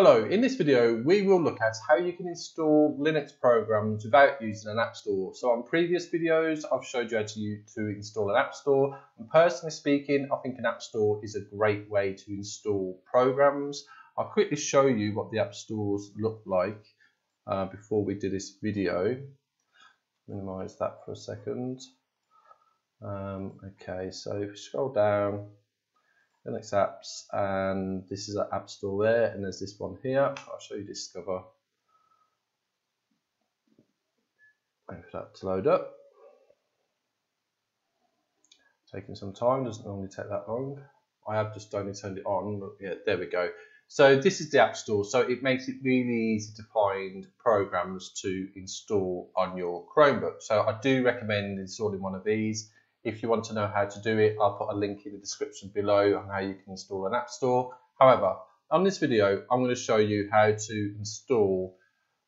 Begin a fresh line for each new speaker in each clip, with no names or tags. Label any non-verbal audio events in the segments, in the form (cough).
Hello, in this video we will look at how you can install Linux programs without using an app store. So on previous videos I've showed you how to, to install an app store and personally speaking I think an app store is a great way to install programs. I'll quickly show you what the app stores look like uh, before we do this video. Minimize that for a second. Um, okay, so if you scroll down Linux apps, and this is an app store there, and there's this one here. I'll show you Discover. Wait for that to load up. Taking some time, doesn't normally take that long. I have just only turned it on, yeah, there we go. So this is the App Store, so it makes it really easy to find programs to install on your Chromebook. So I do recommend installing one of these. If you want to know how to do it, I'll put a link in the description below on how you can install an app store. However, on this video, I'm going to show you how to install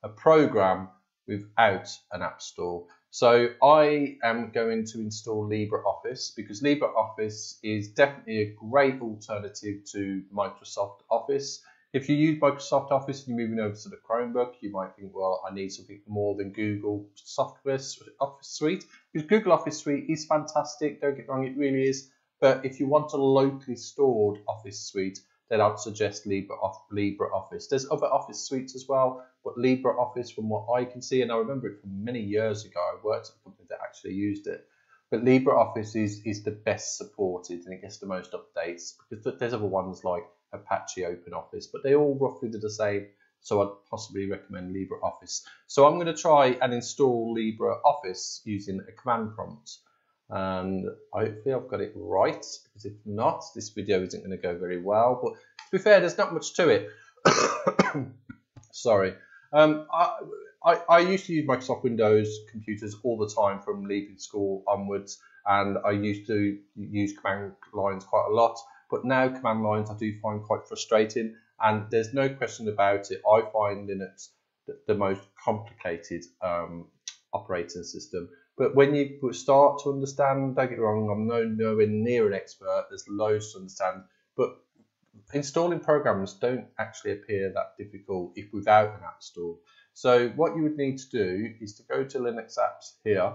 a program without an app store. So I am going to install LibreOffice because LibreOffice is definitely a great alternative to Microsoft Office. If you use Microsoft Office and you're moving over to the Chromebook, you might think, well, I need something more than Google Software Office Suite. Because Google Office Suite is fantastic, don't get wrong, it really is. But if you want a locally stored Office Suite, then I'd suggest LibreOffice. There's other Office suites as well, but LibreOffice, from what I can see, and I remember it from many years ago, I worked at a company that actually used it. But LibreOffice is, is the best supported and it gets the most updates because there's other ones like Apache OpenOffice, but they all roughly do the same. So I'd possibly recommend LibreOffice. So I'm going to try and install LibreOffice using a command prompt. And hopefully I've got it right, because if not, this video isn't going to go very well. But to be fair, there's not much to it. (coughs) Sorry. Um, I, I, I, used to use Microsoft Windows computers all the time from leaving school onwards, and I used to use command lines quite a lot. But now command lines I do find quite frustrating and there's no question about it. I find Linux the, most complicated um, operating system. But when you start to understand, don't get me wrong, I'm no, nowhere near an expert. There's loads to understand. But installing programs don't actually appear that difficult if without an app store. So what you would need to do is to go to Linux apps here,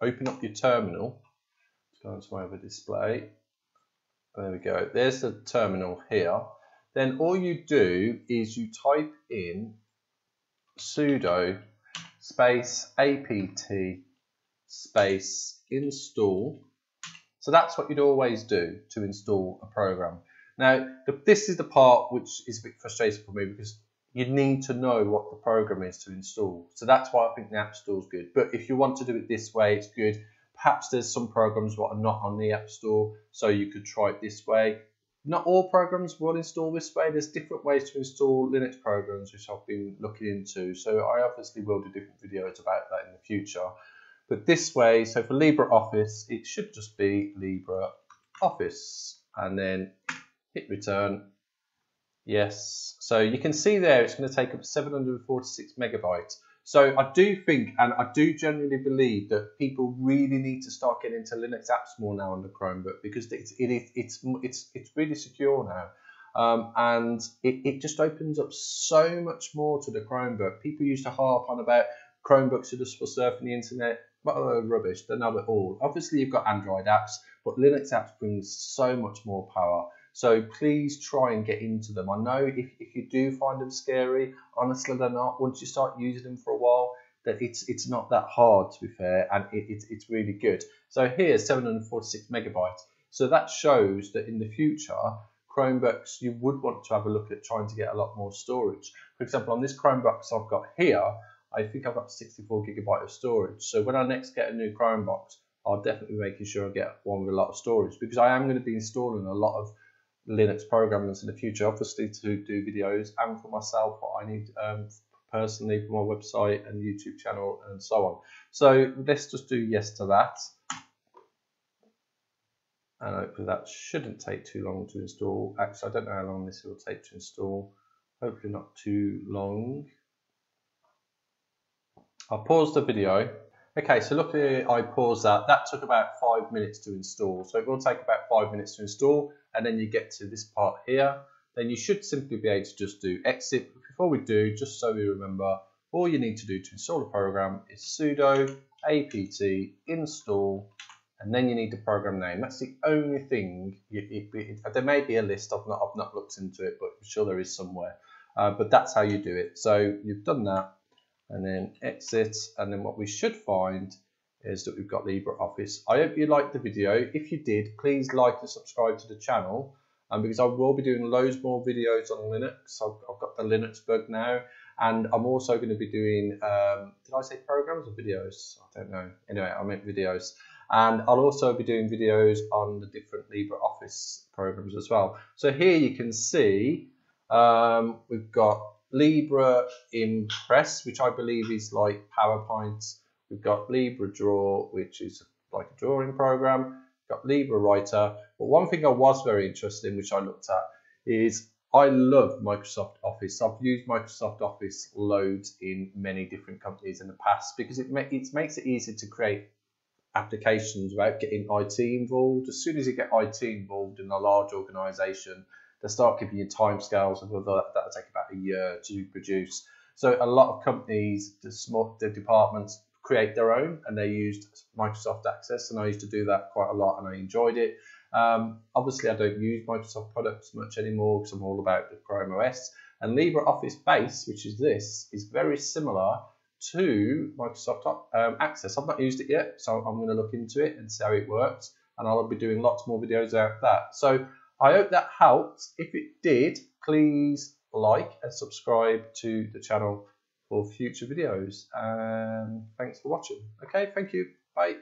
open up your terminal, go into my other display, there we go. There's the terminal here. Then all you do is you type in sudo space apt space install. So that's what you'd always do to install a program. Now, this is the part which is a bit frustrating for me because you need to know what the program is to install. So that's why I think the App Store is good. But if you want to do it this way, it's good. Perhaps there's some programs that are not on the App Store, so you could try it this way. Not all programs will install this way. There's different ways to install Linux programs, which I've been looking into. So I obviously will do different videos about that in the future. But this way, so for LibreOffice, it should just be LibreOffice. And then hit return. Yes. So you can see there, it's going to take up 746 megabytes. So I do think, and I do genuinely believe that people really need to start getting into Linux apps more now on the Chromebook because it's it it's it's it's really secure now. Um, and it, it just opens up so much more to the Chromebook. People used to harp on about Chromebooks are just for surfing the internet. Well, rubbish, they're not at all. Obviously, you've got Android apps, but Linux apps brings so much more power. So please try and get into them. I know if, if you do find them scary, honestly they're not. Once you start using them for a while, that it's it's not that hard to be fair, and it, it's it's really good. So here's 746 megabytes. So that shows that in the future, Chromebooks you would want to have a look at trying to get a lot more storage. For example, on this Chromebox I've got here, I think I've got 64 gigabyte of storage. So when I next get a new Chromebox, I'll definitely be making sure I get one with a lot of storage because I am going to be installing a lot of Linux programmers in the future, obviously to do videos and for myself what I need um, personally for my website and YouTube channel and so on. So let's just do yes to that. And hopefully that shouldn't take too long to install. Actually, I don't know how long this will take to install. Hopefully not too long. I'll pause the video Okay, so look here, I paused that. That took about five minutes to install. So it will take about five minutes to install, and then you get to this part here. then you should simply be able to just do exit. Before we do, just so we remember, all you need to do to install a program is sudo apt install and then you need the program name. That's the only thing. You, it, it, there may be a list. I've not, I've not looked into it, but I'm sure there is somewhere. Uh, but that's how you do it. So you've done that, and then exit, and then what we should find is that we've got LibreOffice. I hope you liked the video. If you did, please like and subscribe to the channel, um, because I will be doing loads more videos on Linux. I've, I've got the Linux bug now, and I'm also going to be doing, um, did I say programs or videos? I don't know. Anyway, I meant videos. And I'll also be doing videos on the different LibreOffice programs as well. So here you can see um, we've got Libre Impress, which I believe is like PowerPoint. We've got Libre Draw, which is like a drawing program. We've got Libre Writer. But one thing I was very interested in, which I looked at, is I love Microsoft Office. I've used Microsoft Office loads in many different companies in the past because it, ma it makes it easy to create applications without getting IT involved. As soon as you get IT involved in a large organisation, they start giving you timescales of whether that'll take about a year to produce. So a lot of companies, the small the departments create their own and they used Microsoft Access and I used to do that quite a lot and I enjoyed it. Um, obviously I don't use Microsoft products much anymore because I'm all about the Chrome OS and LibreOffice Base, which is this, is very similar to Microsoft um, Access. I've not used it yet, so I'm going to look into it and see how it works. And I'll be doing lots more videos out that. So I hope that helped. If it did, please like and subscribe to the channel for future videos. And thanks for watching. Okay, thank you. Bye.